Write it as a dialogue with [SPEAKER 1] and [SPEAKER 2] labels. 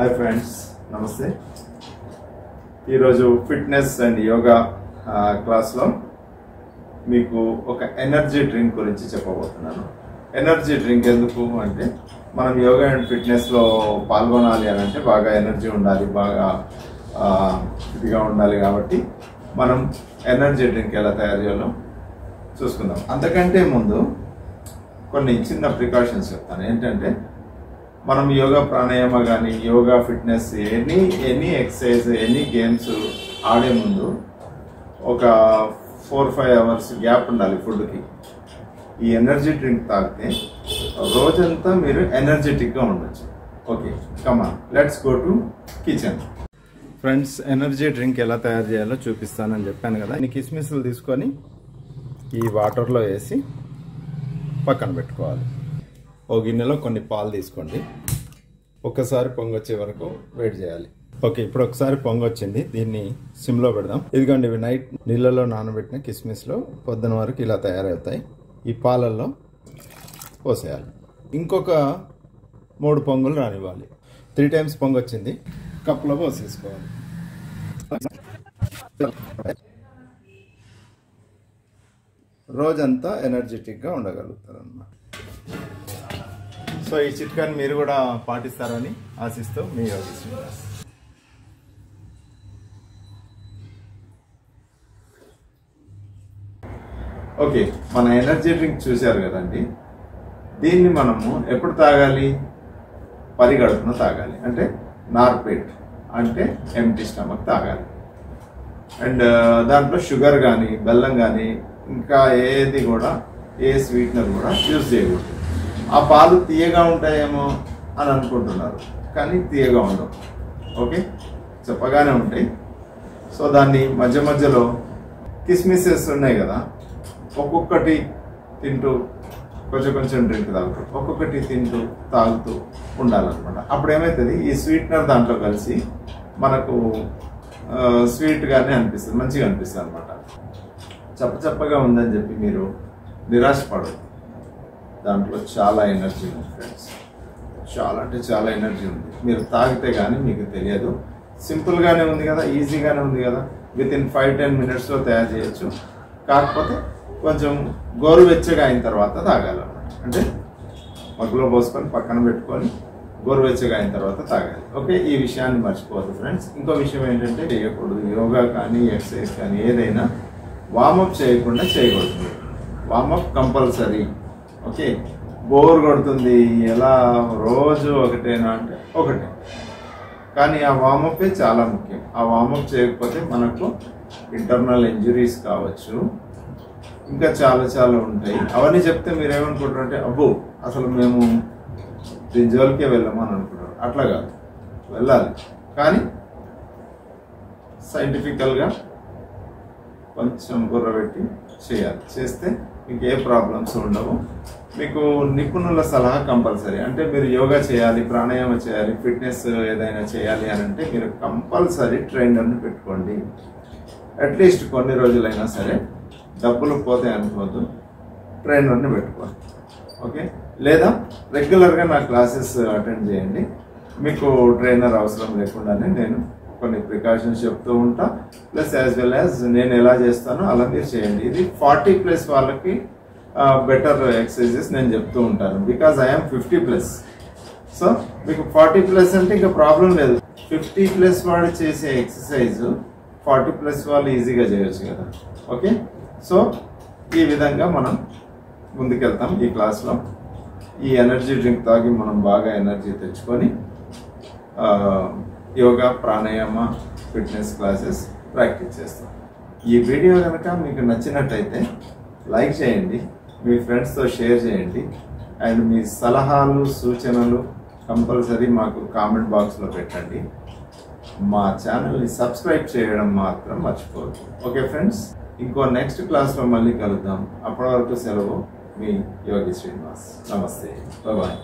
[SPEAKER 1] Hi friends నమస్తే. ఈరోజు fitness and yoga క్లాస్లో మీకు ఒక ఎనర్జీ డ్రింక్ గురించి చెప్పబోతున్నాను. ఎనర్జీ డ్రింక్ ఎందుకు అంటే మనం యోగా అండ్ ఫిట్నెస్లో పాల్గొనాలి అని అంటే బాగా ఎనర్జీ ఉండాలి బాగా ఇదిగా ఉండాలి కాబట్టి మనం ఎనర్జీ డ్రింక్ ఎలా తయారు చేయాలో చూసుకుందాం. అంతకంటే ముందు కొన్ని చిన్న ప్రికాషన్స్ చెప్తాను. ఏంటంటే మనం యోగా ప్రాణాయామ కానీ yoga fitness any any exercise any games ఆడే ముందు ఒక ఫోర్ ఫైవ్ అవర్స్ గ్యాప్ ఉండాలి ఫుడ్కి. ఈ ఎనర్జీ డ్రింక్ తాగితే రోజంతా మీరు ఎనర్జెటిక్గా ఉండొచ్చు. Okay come on let's go to kitchen friends energy drink ఎలా తయారు చేయాలో చూపిస్తానని చెప్పాను కదా. ఈ కిస్మిస్లు తీసుకొని ఈ వాటర్లో వేసి పక్కన పెట్టుకోవాలి. ఓ గిన్నెలో కొన్ని పాలు తీసుకోండి. ఒక్కసారి పొంగొచ్చే వరకు వెయిట్ చేయాలి. ఓకే ఇప్పుడు ఒకసారి పొంగొచ్చింది. దీన్ని సిమ్లో పెడదాం. ఇదిగోండి ఇవి నైట్ నీళ్ళలో నానబెట్టిన కిస్మిస్లో పొద్దున వరకు ఇలా తయారవుతాయి. ఈ పాలల్లో పోసేయాలి. ఇంకొక మూడు పొంగులు రానివ్వాలి. Three times పొంగొచ్చింది. కప్లో పోసేసుకోవాలి. రోజంతా ఎనర్జెటిక్గా ఉండగలుగుతారు అన్నమాట సో ఈ చిట్కాని మీరు కూడా పాటిస్తారని ఆశిస్తూ మీ యోగి శ్రీనివాస్ ఓకే మన ఎనర్జీ డ్రింక్ చూశారు కదండి. దీన్ని మనము ఎప్పుడు తాగాలి? పరిగడుపున తాగాలి. అంటే నార్పేట్ అంటే ఎంటీ స్టమక్ తాగాలి. అండ్ దాంట్లో షుగర్ కానీ బెల్లం కానీ ఇంకా ఏది కూడా ఏ స్వీట్నర్ కూడా యూజ్ చేయకూడదు. ఆ పాలు తీయగా ఉంటాయేమో అని అనుకుంటున్నారు. కానీ తీయగా ఉండవు. ఓకే? చెప్పగానే ఉంటాయి. సో దాన్ని మధ్య మధ్యలో కిస్మిసెస్ ఉన్నాయి కదా ఒక్కొక్కటి తింటూ కొంచెం కొంచెం డ్రింక్ తాగుతూ ఒక్కొక్కటి తింటూ తాగుతూ ఉండాలన్నమాట. అప్పుడు ఏమవుతుంది ఈ స్వీట్నర్ దాంట్లో కలిసి మనకు స్వీట్గానే అనిపిస్తుంది మంచిగా అనిపిస్తుంది అనమాట చప్ప చప్పగా ఉందని చెప్పి మీరు నిరాశపడదు దాంట్లో చాలా ఎనర్జీ ఉంది ఫ్రెండ్స్ చాలా అంటే చాలా ఎనర్జీ ఉంది. మీరు తాగితే కానీ మీకు తెలియదు. సింపుల్గానే ఉంది కదా ఈజీగానే ఉంది కదా. విత్ ఇన్ ఫైవ్ టెన్ మినిట్స్లో తయారు చేయొచ్చు. కాకపోతే కొంచెం గోరువెచ్చగా అయిన తర్వాత తాగాలన్నమాట. అంటే మగ్గులో పోసుకొని పక్కన పెట్టుకొని గోరువెచ్చగా అయిన తర్వాత తాగాలి. ఓకే ఈ విషయాన్ని మర్చిపోవద్దు ఫ్రెండ్స్ ఇంకో విషయం ఏంటంటే చేయకూడదు. యోగా కానీ ఎక్సర్సైజ్ కానీ ఏదైనా వామప్ చేయకుండా చేయకూడదు. Warm up compulsory okay. బోర్ కొడుతుంది. ఎలా? రోజు ఒకటేనా అంటే ఒకటే. కానీ ఆ వామప్పే చాలా ముఖ్యం. ఆ వామప్ చేయకపోతే మనకు ఇంటర్నల్ ఇంజురీస్ కావచ్చు. ఇంకా చాలా చాలా ఉంటాయి. అవన్నీ చెప్తే మీరు ఏమనుకుంటారంటే అబ్బో అసలు మేము దీని జోలికే వెళ్ళమని అనుకుంటారు అట్లా కాదు. వెళ్ళాలి. కానీ సైంటిఫికల్గా కొంచెం బుర్రబెట్టి చేయాలి. చేస్తే మీకు ఏ ప్రాబ్లమ్స్ ఉండవు. మీకు నిపుణుల సలహా కంపల్సరీ. అంటే మీరు యోగా చేయాలి ప్రాణాయామం చేయాలి ఫిట్నెస్ ఏదైనా చేయాలి అని అంటే మీరు కంపల్సరీ ట్రైనర్ని పెట్టుకోండి. అట్లీస్ట్ కొన్ని రోజులైనా సరే డబ్బులు పోతాయి అనుకోవద్దు ట్రైనర్ని పెట్టుకోండి. ఓకే లేదా రెగ్యులర్గా నా క్లాసెస్ అటెండ్ చేయండి. మీకు ట్రైనర్ అవసరం లేకుండానే నేను కొన్ని ప్రికాషన్స్ చెప్తూ ఉంటా. ప్లస్ యాజ్ వెల్ యాజ్ నేను ఎలా చేస్తానో అలా మీరు చేయండి. ఇది ఫార్టీ ప్లస్ వాళ్ళకి బెటర్ ఎక్సర్సైజెస్ నేను చెప్తూ ఉంటాను. Because I'm fifty plus so మీకు ఫార్టీ ప్లస్ అంటే ఇంకా ప్రాబ్లం లేదు. ఫిఫ్టీ ప్లస్ వాడు చేసే ఎక్సర్సైజ్ ఫార్టీ ప్లస్ వాళ్ళు ఈజీగా చేయొచ్చు కదా. ఓకే సో ఈ విధంగా మనం ముందుకెళ్తాం ఈ క్లాస్లో ఈ ఎనర్జీ డ్రింక్ తాగి మనం బాగా ఎనర్జీ తెచ్చుకొని yoga pranayama fitness classes practice చేస్తాం. ఈ వీడియో కనుక మీకు నచ్చినట్టయితే లైక్ చేయండి మీ ఫ్రెండ్స్తో షేర్ చేయండి అండ్ మీ సలహాలు సూచనలు కంపల్సరీ మాకు కామెంట్ బాక్స్లో పెట్టండి. మా ఛానల్ని సబ్స్క్రైబ్ చేయడం మాత్రం మర్చిపోవద్దు. ఓకే ఫ్రెండ్స్ ఇంకో నెక్స్ట్ క్లాస్లో మళ్ళీ కలుద్దాం. అప్పటి వరకు సెలవు మీ యోగి శ్రీనివాస్. నమస్తే. బాయ్